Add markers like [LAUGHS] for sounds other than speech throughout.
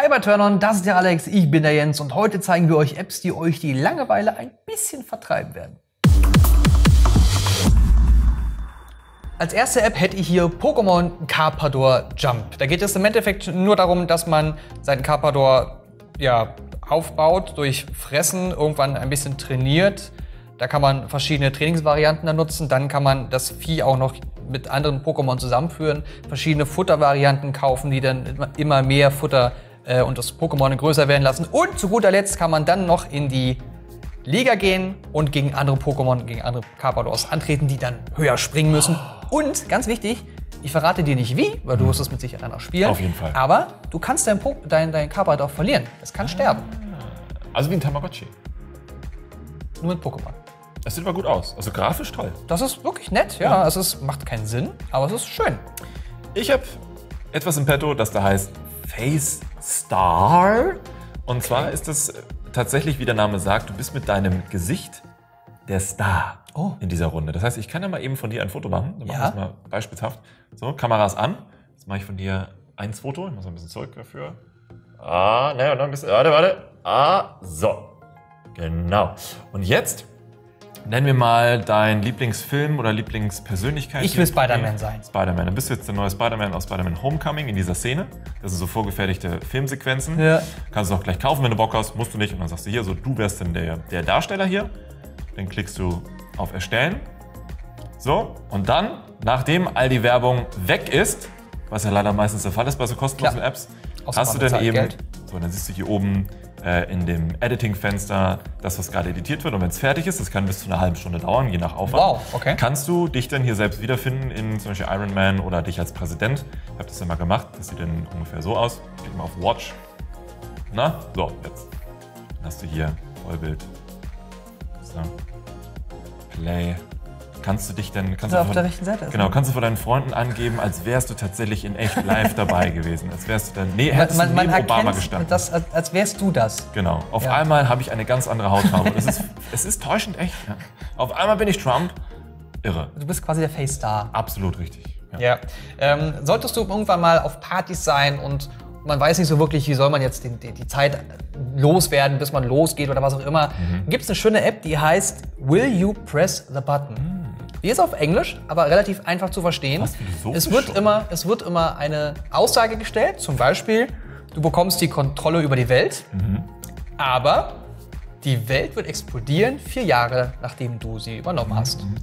Hi bei Turn-On, das ist der Alex, ich bin der Jens und heute zeigen wir euch Apps, die euch die Langeweile ein bisschen vertreiben werden. Als erste App hätte ich hier Pokémon Carpador Jump. Da geht es im Endeffekt nur darum, dass man seinen Carpador ja, aufbaut, durch Fressen irgendwann ein bisschen trainiert. Da kann man verschiedene Trainingsvarianten dann nutzen. Dann kann man das Vieh auch noch mit anderen Pokémon zusammenführen, verschiedene Futtervarianten kaufen, die dann immer mehr Futter äh, und das Pokémon größer werden lassen. Und zu guter Letzt kann man dann noch in die Liga gehen und gegen andere Pokémon, gegen andere Carpadors antreten, die dann höher springen müssen. Und ganz wichtig, ich verrate dir nicht wie, weil du wirst es mit Sicherheit dann auch spielen. Auf jeden Fall. Aber du kannst dein, po dein, dein Carpador verlieren. Es kann sterben. Also wie ein Tamagotchi. Nur mit Pokémon. Das sieht aber gut aus. Also grafisch toll. Das ist wirklich nett, ja. Es ist, macht keinen Sinn, aber es ist schön. Ich habe etwas im Petto, das da heißt Face Star. Und zwar ist das tatsächlich, wie der Name sagt, du bist mit deinem Gesicht der Star Oh. in dieser Runde. Das heißt, ich kann ja mal eben von dir ein Foto machen. Dann machen Ja. wir mal beispielhaft. So, Kameras an. Jetzt mache ich von dir eins Foto. Ich muss ein bisschen zurück dafür. Ah, naja, noch ein bisschen. Warte, warte. Ah, so. Genau. Und jetzt nennen wir mal deinen Lieblingsfilm oder Lieblingspersönlichkeit. Ich will Spider-Man sein. Spider-Man. Dann bist du jetzt der neue Spider-Man aus Spider-Man Homecoming in dieser Szene. Das sind so vorgefertigte Filmsequenzen. Ja. Kannst du auch gleich kaufen, wenn du Bock hast. Musst du nicht. Und dann sagst du hier, so du wärst dann der, der Darsteller hier. Dann klickst du auf Erstellen. So, und dann, nachdem all die Werbung weg ist, was ja leider meistens der Fall ist bei so kostenlosen Klar. Apps, Außer hast du dann eben, Geld. so, dann siehst du hier oben äh, in dem Editing-Fenster das, was gerade editiert wird. Und wenn es fertig ist, das kann bis zu einer halben Stunde dauern, je nach Aufwand, Wow, okay. kannst du dich dann hier selbst wiederfinden in zum Beispiel Iron Man oder dich als Präsident. Ich habe das ja mal gemacht, das sieht dann ungefähr so aus. Klick mal auf Watch. Na, so, jetzt. Hast du hier Vollbild. So. Play. Kannst du dich dann. Kannst Ja, du auf der rechten Seite ist, Genau, kannst du vor deinen Freunden angeben, als wärst du tatsächlich in echt live dabei [LAUGHS] gewesen. Als wärst du dann. Nee, hättest man, du man neben Obama gestanden. das, als, wärst du das. Genau. Auf Ja. einmal habe ich eine ganz andere Hautfarbe. es, ist, [LAUGHS] es ist täuschend echt. Ja. Auf einmal bin ich Trump. Irre. Du bist quasi der Face-Star. Absolut richtig. Ja. Ja. Ähm, solltest du irgendwann mal auf Partys sein und man weiß nicht so wirklich, wie soll man jetzt die, die, die Zeit loswerden, bis man losgeht oder was auch immer, Mhm. gibt es eine schöne App, die heißt Will You Press the Button? Die ist auf Englisch, aber relativ einfach zu verstehen. Was, philosophisch es, wird schon? immer, es wird immer eine Aussage gestellt, zum Beispiel, du bekommst die Kontrolle über die Welt, Mhm. aber die Welt wird explodieren vier Jahre, nachdem du sie übernommen hast. Mhm.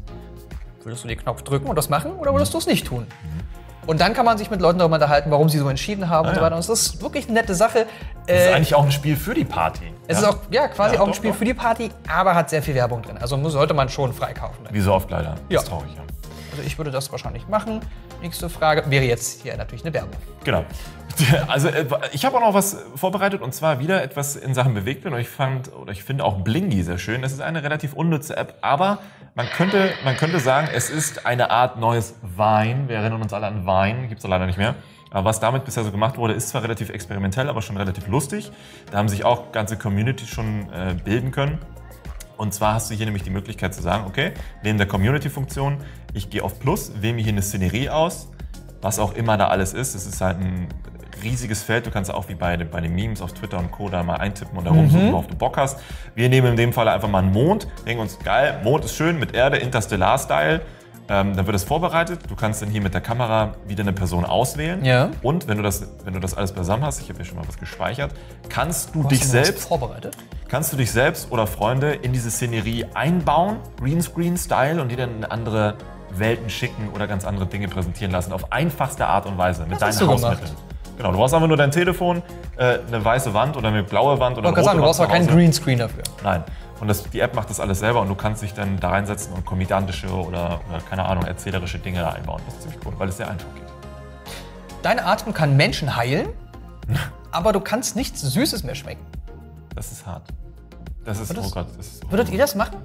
Würdest du den Knopf drücken und das machen oder würdest du es nicht tun? Und dann kann man sich mit Leuten darüber unterhalten, warum sie so entschieden haben und Ah, so ja. weiter. Und das ist wirklich eine nette Sache. Das ist Äh, eigentlich auch ein Spiel für die Party. es ja? ist auch ja, quasi Ja, auch ein Spiel doch. für die Party, aber hat sehr viel Werbung drin. Also muss, sollte man schon freikaufen. Wie so oft leider. Ja. Ist traurig, ja. Also ich würde das wahrscheinlich machen. Nächste Frage wäre jetzt hier natürlich eine Werbung. Genau. [LAUGHS] Also äh, ich habe auch noch was vorbereitet und zwar wieder etwas in Sachen Bewegtbild und ich fand oder ich finde auch Blingy sehr schön. Es ist eine relativ unnütze App, aber man könnte, man könnte sagen, es ist eine Art neues Vine. Wir erinnern uns alle an Vine, gibt es leider nicht mehr. Aber was damit bisher so gemacht wurde, ist zwar relativ experimentell, aber schon relativ lustig. Da haben sich auch ganze Communities schon äh, bilden können. Und zwar hast du hier nämlich die Möglichkeit zu sagen, okay, neben der Community-Funktion, ich gehe auf Plus, wähle mir hier eine Szenerie aus, was auch immer da alles ist. Es ist halt ein riesiges Feld. Du kannst auch wie bei, den- bei den Memes auf Twitter und Co. da mal eintippen und herumsuchen, worauf du Bock hast. Wir nehmen in dem Fall einfach mal einen Mond, denken uns, geil, Mond ist schön mit Erde, Interstellar-Style. Ähm, dann wird es vorbereitet. Du kannst dann hier mit der Kamera wieder eine Person auswählen. Ja. Und wenn du, das, wenn du das alles beisammen hast, ich habe hier schon mal was gespeichert, kannst du, dich du was selbst vorbereitet? kannst du dich selbst oder Freunde in diese Szenerie einbauen, Greenscreen-Style, und die dann in andere Welten schicken oder ganz andere Dinge präsentieren lassen, auf einfachste Art und Weise, mit Das deinen Hausmitteln. Genau, du brauchst einfach nur dein Telefon, äh, eine weiße Wand oder eine blaue Wand oder eine gerade sagen, du rote brauchst aber keinen. Greenscreen dafür. Nein. Und das, die App macht das alles selber und du kannst dich dann da reinsetzen und komödiantische oder, oder keine Ahnung, erzählerische Dinge da einbauen. Das ist ziemlich cool, weil es sehr einfach geht. Deine Atmung kann Menschen heilen, [LAUGHS] aber du kannst nichts Süßes mehr schmecken. Das ist hart. Das ist, Würdest- oh Gott, das ist Würdet ihr das machen?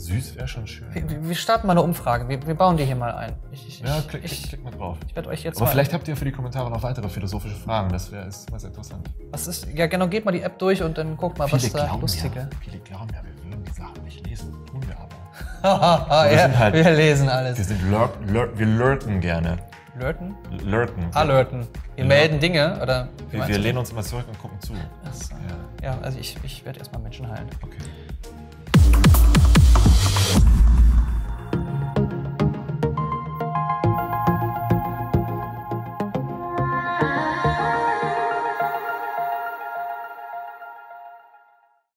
Süß wäre schon schön. Wir, wir starten mal eine Umfrage. Wir, wir bauen die hier mal ein. Ich, ich, Ja, ich, klick, klick, ich, klick mal drauf. ich werde euch jetzt Aber mal- vielleicht habt ihr für die Kommentare noch weitere philosophische Fragen. Das wäre ist was interessant. Was ist, ja, genau, geht mal die App durch und dann guckt mal, was da lustig ja, viele glauben ja, wir würden die Sachen nicht lesen. Tun wir aber. [LAUGHS] Wir ja, halt- wir lesen alles. Wir, sind lurk, lurk, wir lurken gerne. Alerten? Lurken. Alerten. Wir melden Dinge, oder? Wir, wir lehnen uns immer zurück und gucken zu. Achso. Ja, Ja, also ich, ich werde erstmal Menschen heilen. okay.